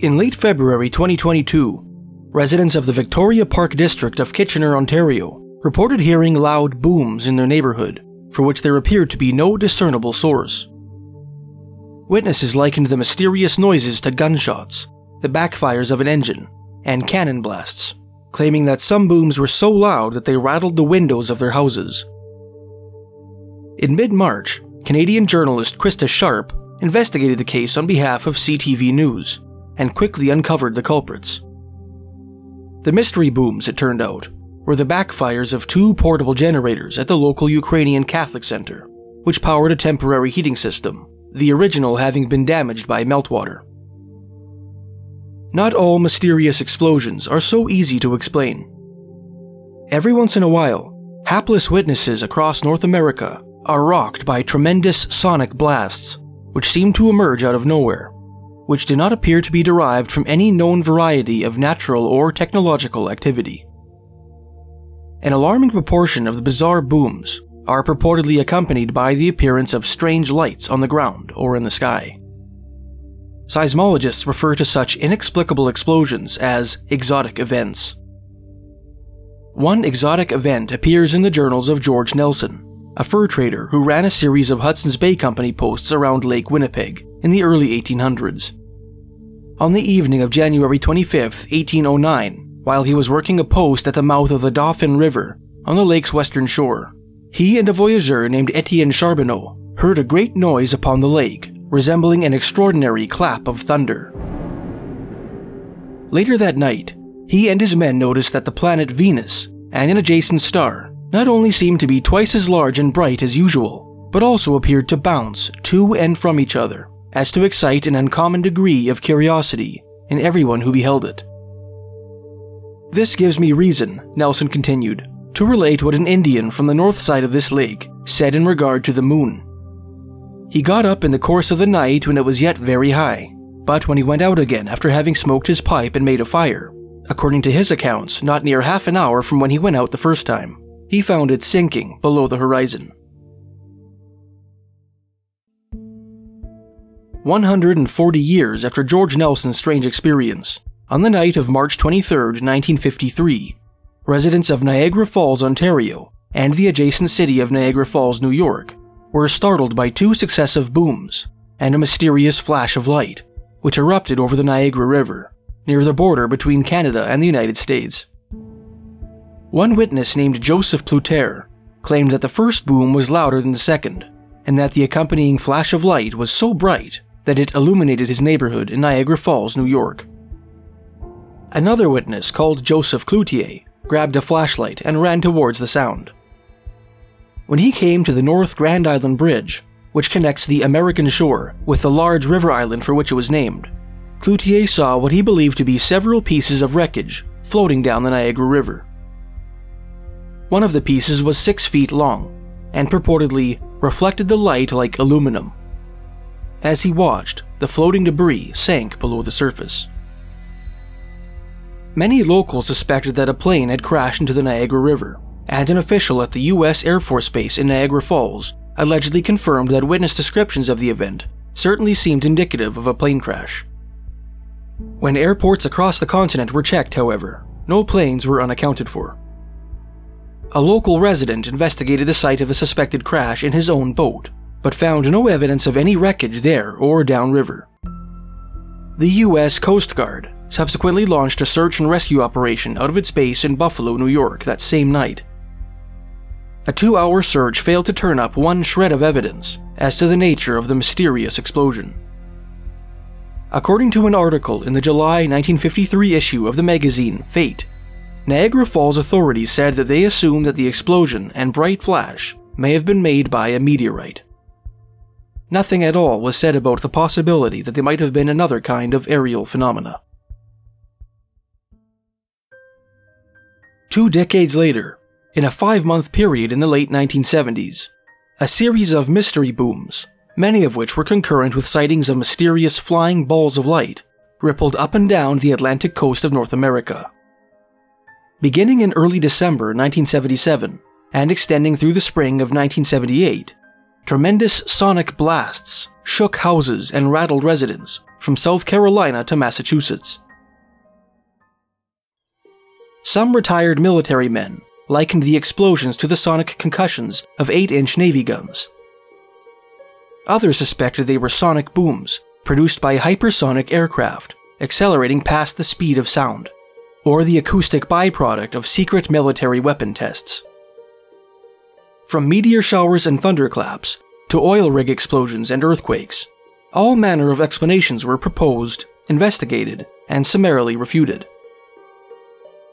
In late February 2022, residents of the Victoria Park district of Kitchener, Ontario, reported hearing loud booms in their neighborhood, for which there appeared to be no discernible source. Witnesses likened the mysterious noises to gunshots, the backfires of an engine, and cannon blasts, claiming that some booms were so loud that they rattled the windows of their houses. In mid March, Canadian journalist Krista Sharp investigated the case on behalf of CTV News and quickly uncovered the culprits. The mystery booms, it turned out, were the backfires of two portable generators at the local Ukrainian Catholic Center, which powered a temporary heating system, the original having been damaged by meltwater. Not all mysterious explosions are so easy to explain. Every once in a while, hapless witnesses across North America are rocked by tremendous sonic blasts, which seem to emerge out of nowhere which do not appear to be derived from any known variety of natural or technological activity. An alarming proportion of the bizarre booms are purportedly accompanied by the appearance of strange lights on the ground or in the sky. Seismologists refer to such inexplicable explosions as exotic events. One exotic event appears in the journals of George Nelson, a fur trader who ran a series of Hudson's Bay Company posts around Lake Winnipeg in the early 1800s. On the evening of January 25, 1809, while he was working a post at the mouth of the Dauphin River on the lake's western shore, he and a voyageur named Etienne Charbonneau heard a great noise upon the lake, resembling an extraordinary clap of thunder. Later that night, he and his men noticed that the planet Venus and an adjacent star not only seemed to be twice as large and bright as usual, but also appeared to bounce to and from each other, as to excite an uncommon degree of curiosity in everyone who beheld it. This gives me reason, Nelson continued, to relate what an Indian from the north side of this lake said in regard to the moon. He got up in the course of the night when it was yet very high, but when he went out again after having smoked his pipe and made a fire, according to his accounts, not near half an hour from when he went out the first time, he found it sinking below the horizon. 140 years after George Nelson's strange experience, on the night of March 23, 1953, residents of Niagara Falls, Ontario, and the adjacent city of Niagara Falls, New York, were startled by two successive booms and a mysterious flash of light, which erupted over the Niagara River, near the border between Canada and the United States. One witness named Joseph Pluter claimed that the first boom was louder than the second, and that the accompanying flash of light was so bright that it illuminated his neighborhood in Niagara Falls, New York. Another witness, called Joseph Cloutier, grabbed a flashlight and ran towards the sound. When he came to the North Grand Island Bridge, which connects the American shore with the large river island for which it was named, Cloutier saw what he believed to be several pieces of wreckage floating down the Niagara River. One of the pieces was six feet long, and purportedly reflected the light like aluminum. As he watched, the floating debris sank below the surface. Many locals suspected that a plane had crashed into the Niagara River, and an official at the U.S. Air Force Base in Niagara Falls allegedly confirmed that witness descriptions of the event certainly seemed indicative of a plane crash. When airports across the continent were checked, however, no planes were unaccounted for. A local resident investigated the site of a suspected crash in his own boat, but found no evidence of any wreckage there or downriver. The U.S. Coast Guard subsequently launched a search and rescue operation out of its base in Buffalo, New York that same night. A two hour search failed to turn up one shred of evidence as to the nature of the mysterious explosion. According to an article in the July 1953 issue of the magazine Fate, Niagara Falls authorities said that they assumed that the explosion and bright flash may have been made by a meteorite. Nothing at all was said about the possibility that they might have been another kind of aerial phenomena. Two decades later, in a five month period in the late 1970s, a series of mystery booms, many of which were concurrent with sightings of mysterious flying balls of light, rippled up and down the Atlantic coast of North America. Beginning in early December 1977 and extending through the spring of 1978, tremendous sonic blasts shook houses and rattled residents from South Carolina to Massachusetts. Some retired military men likened the explosions to the sonic concussions of 8 inch Navy guns. Others suspected they were sonic booms produced by hypersonic aircraft accelerating past the speed of sound, or the acoustic byproduct of secret military weapon tests. From meteor showers and thunderclaps to oil rig explosions and earthquakes, all manner of explanations were proposed, investigated, and summarily refuted.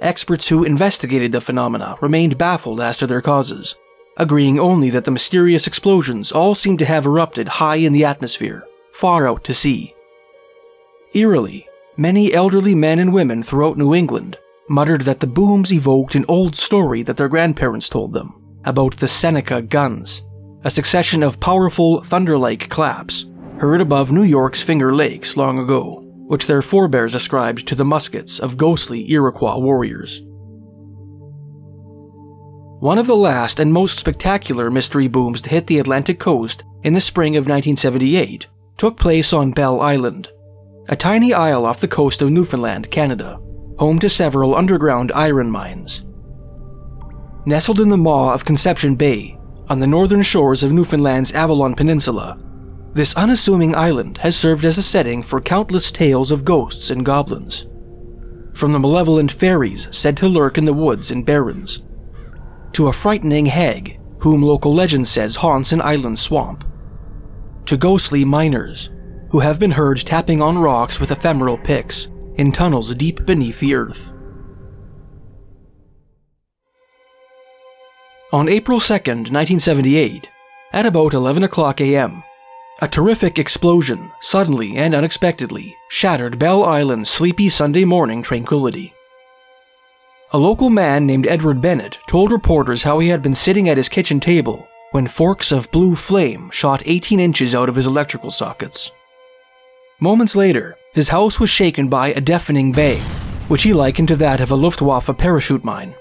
Experts who investigated the phenomena remained baffled as to their causes, agreeing only that the mysterious explosions all seemed to have erupted high in the atmosphere, far out to sea. Eerily, many elderly men and women throughout New England muttered that the booms evoked an old story that their grandparents told them about the Seneca guns, a succession of powerful thunder like claps heard above New York's Finger Lakes long ago, which their forebears ascribed to the muskets of ghostly Iroquois warriors. One of the last and most spectacular mystery booms to hit the Atlantic coast in the spring of 1978 took place on Bell Island, a tiny isle off the coast of Newfoundland, Canada, home to several underground iron mines. Nestled in the maw of Conception Bay, on the northern shores of Newfoundland's Avalon Peninsula, this unassuming island has served as a setting for countless tales of ghosts and goblins. From the malevolent fairies said to lurk in the woods and barrens, to a frightening hag whom local legend says haunts an island swamp, to ghostly miners who have been heard tapping on rocks with ephemeral picks in tunnels deep beneath the earth. On April 2, 1978, at about 11 o'clock a.m., a terrific explosion suddenly and unexpectedly shattered Bell Island's sleepy Sunday morning tranquility. A local man named Edward Bennett told reporters how he had been sitting at his kitchen table when forks of blue flame shot 18 inches out of his electrical sockets. Moments later, his house was shaken by a deafening bang, which he likened to that of a Luftwaffe parachute mine.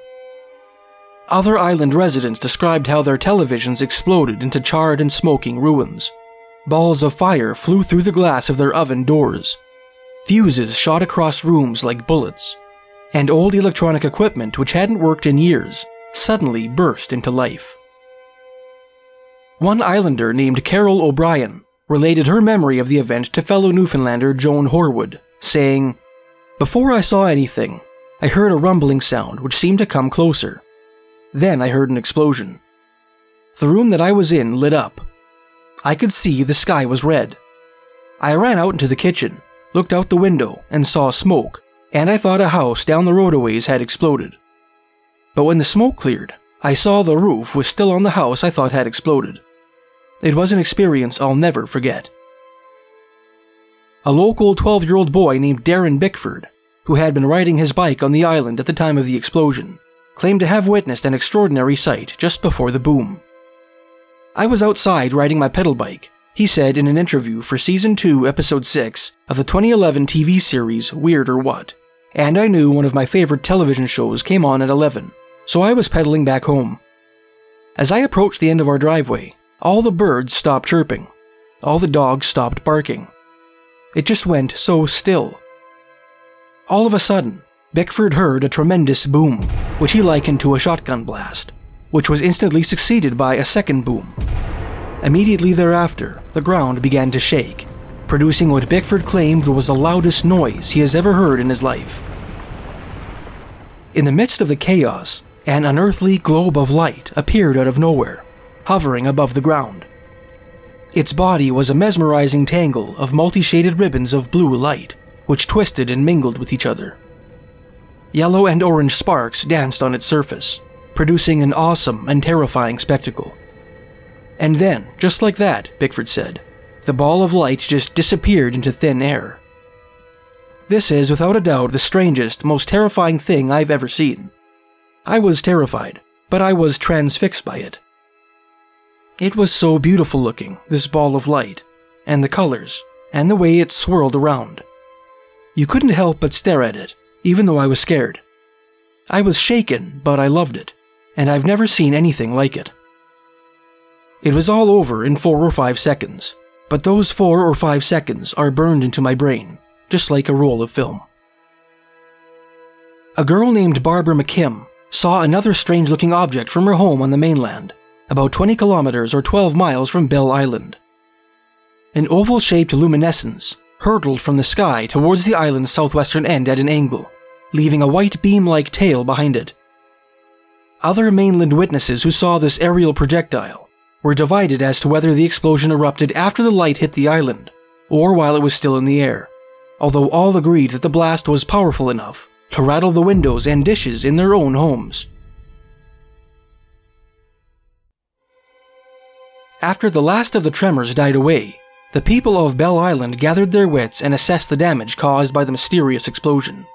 Other island residents described how their televisions exploded into charred and smoking ruins, Balls of fire flew through the glass of their oven doors. Fuses shot across rooms like bullets. And old electronic equipment which hadn't worked in years suddenly burst into life. One islander named Carol O'Brien related her memory of the event to fellow Newfoundlander Joan Horwood, saying, Before I saw anything, I heard a rumbling sound which seemed to come closer. Then I heard an explosion. The room that I was in lit up, I could see the sky was red. I ran out into the kitchen, looked out the window, and saw smoke, and I thought a house down the road a ways had exploded. But when the smoke cleared, I saw the roof was still on the house I thought had exploded. It was an experience I'll never forget. A local 12 year old boy named Darren Bickford, who had been riding his bike on the island at the time of the explosion, claimed to have witnessed an extraordinary sight just before the boom. I was outside riding my pedal bike, he said in an interview for Season 2, Episode 6 of the 2011 TV series Weird or What, and I knew one of my favorite television shows came on at 11, so I was pedaling back home. As I approached the end of our driveway, all the birds stopped chirping. All the dogs stopped barking. It just went so still. All of a sudden, Bickford heard a tremendous boom, which he likened to a shotgun blast which was instantly succeeded by a second boom. Immediately thereafter, the ground began to shake, producing what Bickford claimed was the loudest noise he has ever heard in his life. In the midst of the chaos, an unearthly globe of light appeared out of nowhere, hovering above the ground. Its body was a mesmerizing tangle of multi shaded ribbons of blue light, which twisted and mingled with each other. Yellow and orange sparks danced on its surface, producing an awesome and terrifying spectacle. And then, just like that, Bickford said, the ball of light just disappeared into thin air. This is, without a doubt, the strangest, most terrifying thing I've ever seen. I was terrified, but I was transfixed by it. It was so beautiful looking, this ball of light, and the colors, and the way it swirled around. You couldn't help but stare at it, even though I was scared. I was shaken, but I loved it and I've never seen anything like it. It was all over in four or five seconds, but those four or five seconds are burned into my brain, just like a roll of film. A girl named Barbara McKim saw another strange looking object from her home on the mainland, about 20 kilometers or 12 miles from Bell Island. An oval shaped luminescence hurtled from the sky towards the island's southwestern end at an angle, leaving a white beam like tail behind it. Other mainland witnesses who saw this aerial projectile were divided as to whether the explosion erupted after the light hit the island or while it was still in the air, although all agreed that the blast was powerful enough to rattle the windows and dishes in their own homes. After the last of the tremors died away, the people of Bell Island gathered their wits and assessed the damage caused by the mysterious explosion.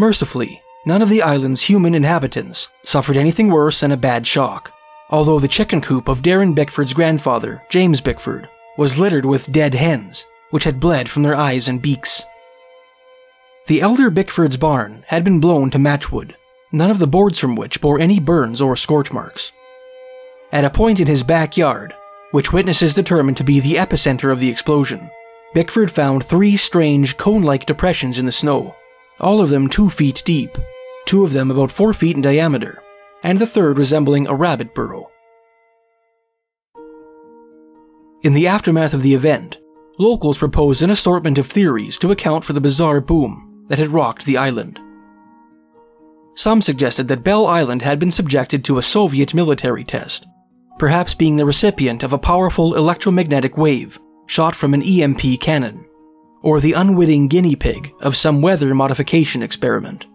Mercifully, none of the island's human inhabitants suffered anything worse than a bad shock, although the chicken coop of Darren Bickford's grandfather, James Bickford, was littered with dead hens, which had bled from their eyes and beaks. The elder Bickford's barn had been blown to matchwood, none of the boards from which bore any burns or scorch marks. At a point in his backyard, which witnesses determined to be the epicenter of the explosion, Bickford found three strange cone like depressions in the snow, all of them two feet deep, two of them about four feet in diameter, and the third resembling a rabbit burrow. In the aftermath of the event, locals proposed an assortment of theories to account for the bizarre boom that had rocked the island. Some suggested that Bell Island had been subjected to a Soviet military test, perhaps being the recipient of a powerful electromagnetic wave shot from an EMP cannon, or the unwitting guinea pig of some weather modification experiment.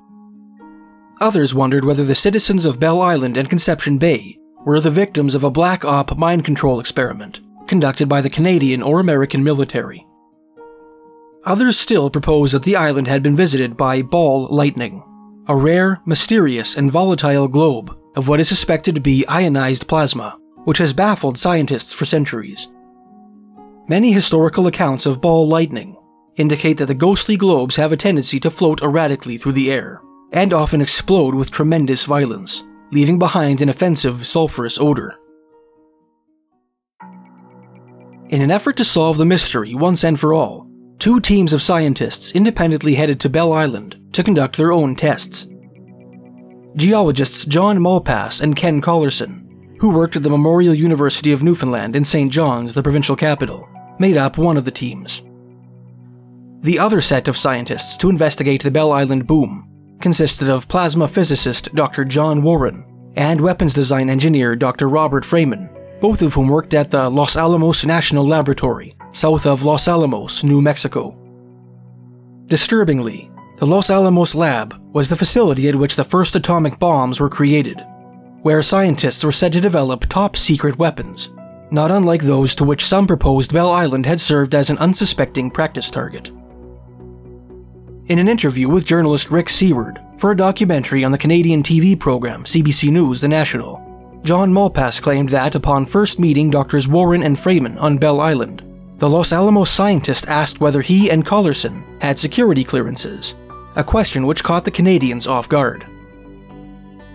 Others wondered whether the citizens of Bell Island and Conception Bay were the victims of a black op mind control experiment conducted by the Canadian or American military. Others still proposed that the island had been visited by ball lightning, a rare, mysterious, and volatile globe of what is suspected to be ionized plasma, which has baffled scientists for centuries. Many historical accounts of ball lightning indicate that the ghostly globes have a tendency to float erratically through the air, and often explode with tremendous violence, leaving behind an offensive sulfurous odor. In an effort to solve the mystery once and for all, two teams of scientists independently headed to Bell Island to conduct their own tests. Geologists John Malpass and Ken Collerson, who worked at the Memorial University of Newfoundland in St. John's, the provincial capital, made up one of the teams. The other set of scientists to investigate the Bell Island boom consisted of plasma physicist Dr. John Warren and weapons design engineer Dr. Robert Freeman, both of whom worked at the Los Alamos National Laboratory south of Los Alamos, New Mexico. Disturbingly, the Los Alamos Lab was the facility at which the first atomic bombs were created, where scientists were said to develop top secret weapons, not unlike those to which some proposed Bell Island had served as an unsuspecting practice target. In an interview with journalist Rick Seward for a documentary on the Canadian TV program CBC News The National, John Malpass claimed that upon first meeting Doctors Warren and Freeman on Bell Island, the Los Alamos scientist asked whether he and Collerson had security clearances, a question which caught the Canadians off guard.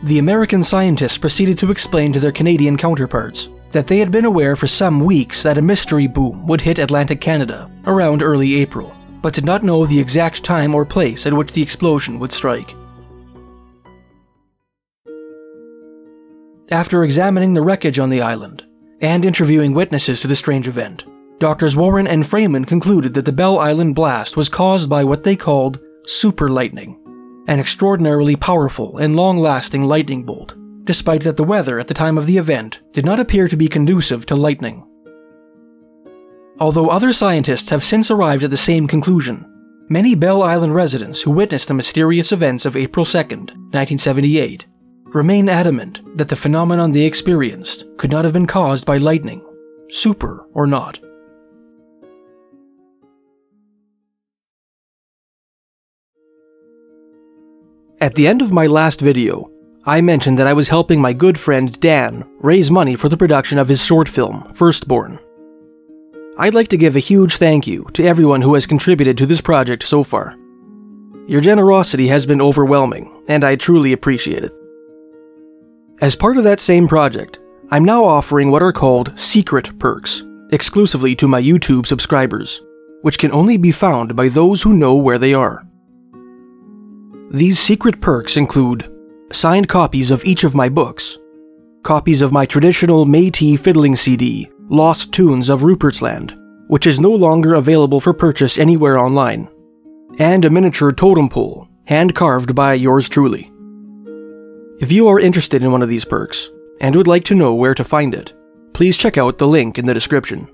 The American scientists proceeded to explain to their Canadian counterparts that they had been aware for some weeks that a mystery boom would hit Atlantic Canada around early April, but did not know the exact time or place at which the explosion would strike. After examining the wreckage on the island and interviewing witnesses to the strange event, Doctors Warren and Freeman concluded that the Bell Island blast was caused by what they called super lightning, an extraordinarily powerful and long lasting lightning bolt, despite that the weather at the time of the event did not appear to be conducive to lightning. Although other scientists have since arrived at the same conclusion, many Bell Island residents who witnessed the mysterious events of April 2, 1978, remain adamant that the phenomenon they experienced could not have been caused by lightning, super or not. At the end of my last video, I mentioned that I was helping my good friend Dan raise money for the production of his short film, Firstborn. I'd like to give a huge thank you to everyone who has contributed to this project so far. Your generosity has been overwhelming, and I truly appreciate it. As part of that same project, I'm now offering what are called secret perks, exclusively to my YouTube subscribers, which can only be found by those who know where they are. These secret perks include signed copies of each of my books, copies of my traditional Métis fiddling CD, Lost Tunes of Rupert's Land, which is no longer available for purchase anywhere online, and a miniature totem pole, hand carved by yours truly. If you are interested in one of these perks and would like to know where to find it, please check out the link in the description.